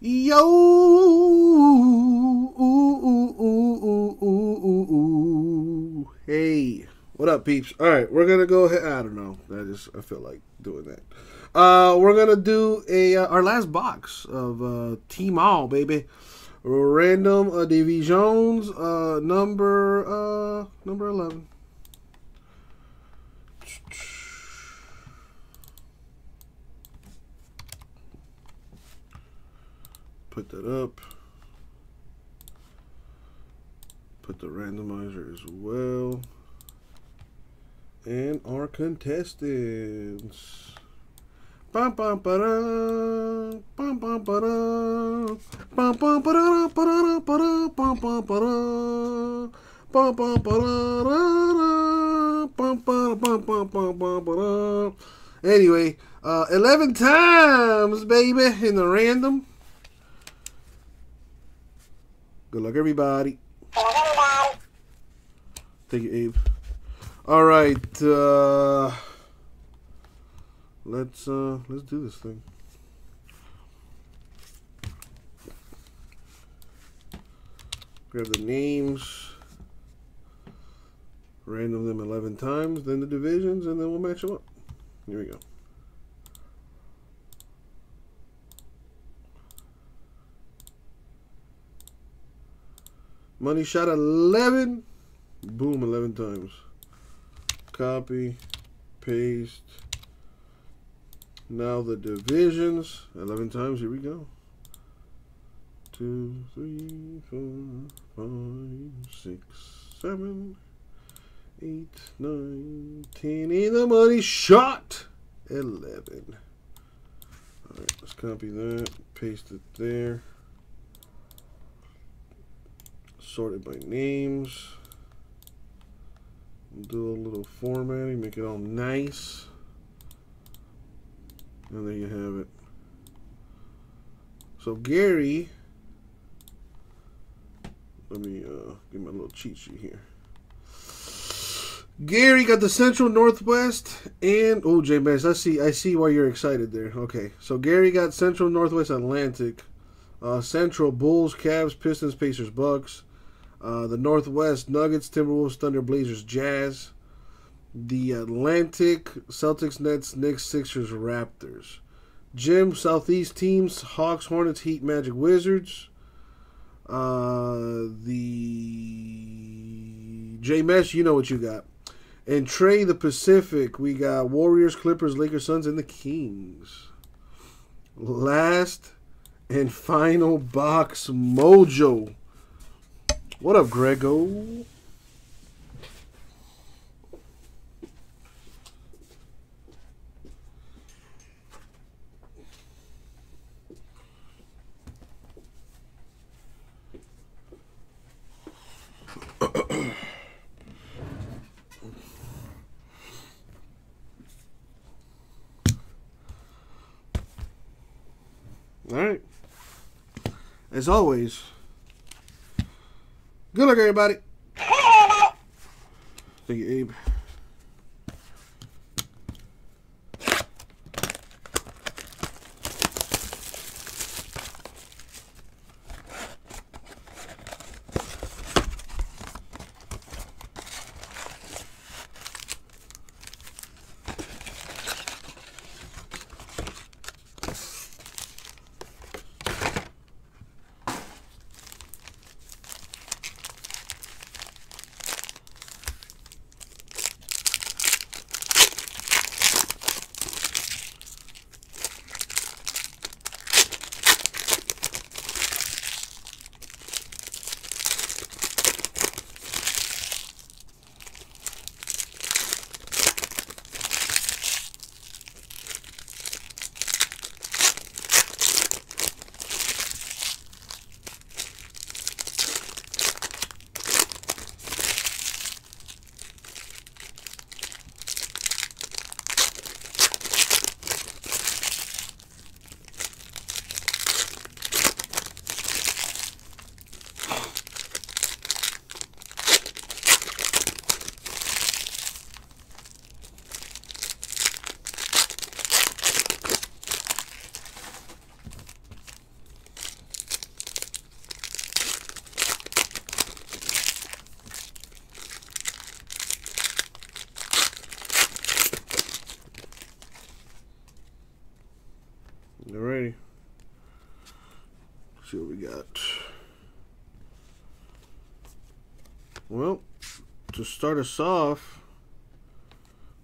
Yo, ooh, ooh, ooh. Hey, what up, peeps? All right, we're gonna go ahead. I don't know. I just I feel like doing that. Uh, we're gonna do a uh, our last box of uh, TMALL, baby. Random uh, Davy Jones, uh, number uh, number eleven. Put that up. Put the randomizer as well. And our contestants. Bum bum ba da bum bum ba da bum bum ba da ba da ba da bum bum ba. Anyway, uh, eleven times, baby, in the random. Good luck, everybody. Thank you, Abe. All right, uh, let's uh, let's do this thing. Grab the names, random them eleven times, then the divisions, and then we'll match them up. Here we go. Money shot 11. Boom, 11 times. Copy, paste. Now the divisions, 11 times. Here we go. Two, three, four, five, six, seven, eight, nine, ten. And the money shot 11. All right, let's copy that, paste it there. Sorted by names. Do a little formatting, make it all nice. And there you have it. So Gary, let me uh, give my little cheat sheet here. Gary got the Central Northwest and oh J Bass, I see I see why you're excited there. Okay, so Gary got Central Northwest Atlantic, uh, Central Bulls, Cavs, Pistons, Pacers, Bucks. Uh, the Northwest Nuggets, Timberwolves, Thunder, Blazers, Jazz. The Atlantic Celtics, Nets, Knicks, Sixers, Raptors. Jim Southeast teams: Hawks, Hornets, Heat, Magic, Wizards. Uh, the J Mesh, you know what you got. And Trey, the Pacific, we got Warriors, Clippers, Lakers, Suns, and the Kings. Last and final box mojo. What up, Grego? All right. As always, Good luck, everybody. Thank you, Abe. Got. Well, to start us off,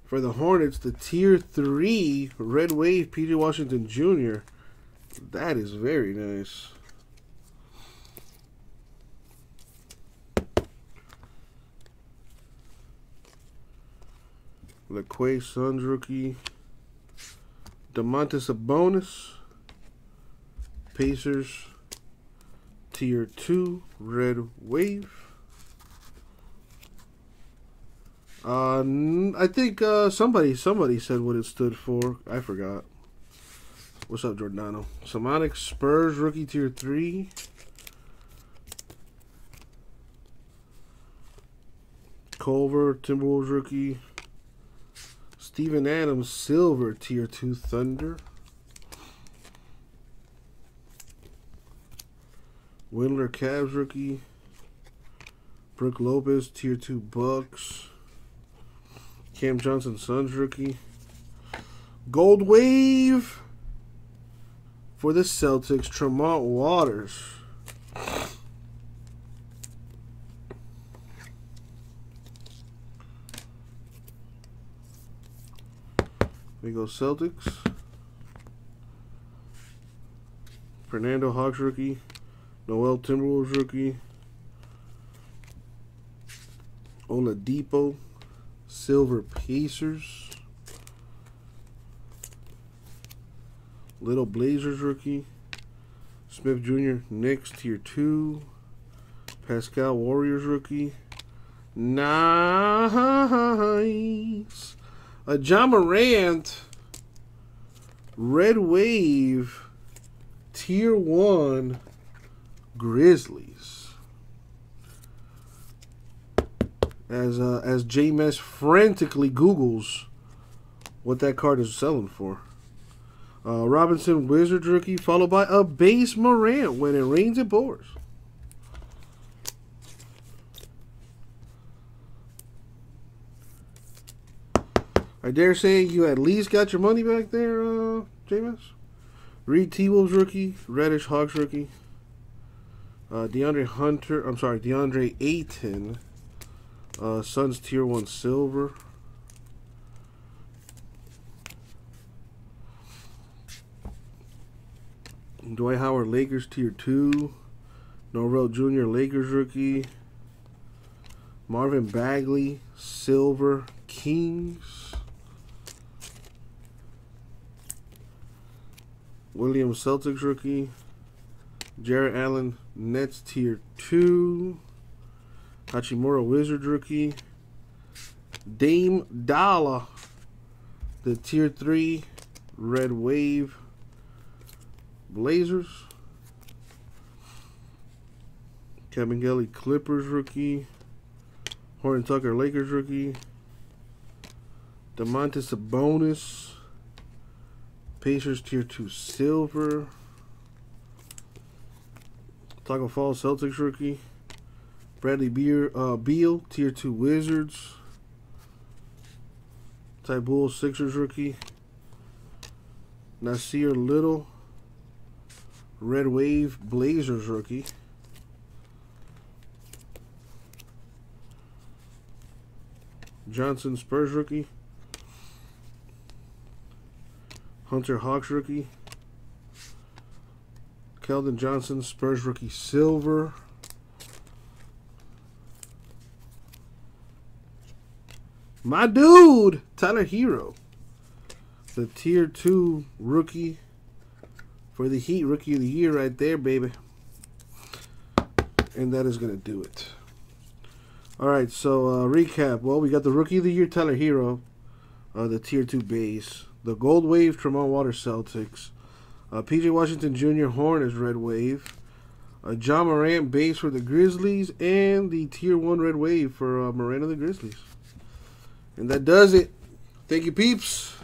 for the Hornets, the Tier 3 Red Wave PJ Washington Jr. That is very nice. Lecque Suns rookie. Domantas Sabonis. Pacers. Tier 2 Red Wave. Uh, I think uh, somebody somebody said what it stood for. I forgot. What's up, Giordano? Samanic Spurs rookie tier three. Culver Timberwolves rookie. Steven Adams silver tier two Thunder. Windler Cavs rookie. Brook Lopez tier two Bucks. Cam Johnson Suns rookie. Gold Wave for the Celtics, Tremont Waters. We go, Celtics. Fernando Hawks rookie. Nowell Timberwolves rookie. Oladipo Silver Pacers. Little Blazers rookie. Smith Jr. Knicks tier 2. Paschall Warriors rookie. Nice. A Ja Morant. Red Wave. Tier 1. Grizzlies. as uh, as James frantically Googles what that card is selling for. Uh, Robinson Wizard rookie, followed by a base Morant when it rains it pours. I dare say you at least got your money back there, uh, JMS. Reid T Wolves rookie, Reddish Hawks rookie. Uh, DeAndre Hunter, I'm sorry, DeAndre Ayton uh, Suns Tier 1 Silver. Dwight Howard Lakers Tier 2. Norvell Jr. Lakers Rookie. Marvin Bagley Silver Kings. William Celtics Rookie. Jarrett Allen Nets Tier 2. Hachimura Wizard rookie. Dame Dollar. The tier 3 Red Wave Blazers. Kabengele Clippers rookie. Horton Tucker Lakers rookie. Domantas Sabonis. Pacers tier 2 silver. Tacko Fall Celtics rookie. Bradley Beer, uh, Beal, Tier 2 Wizards. Thybulle Sixers rookie. Nassir Little. Red Wave Blazers rookie. Johnson Spurs rookie. Hunter Hawks rookie. Keldon Johnson Spurs rookie silver. My dude, Tyler Herro, The tier two rookie for the Heat, rookie of the year right there, baby. And that is going to do it. All right, so uh, recap. Well, we got the rookie of the year, Tyler Herro, uh, the tier two base. The gold wave, Tremont Water Celtics. Uh, PJ Washington Jr. Horn is red wave. Uh, Ja Morant base for the Grizzlies. And the tier one red wave for uh, Morant of the Grizzlies. And that does it. Thank you, peeps.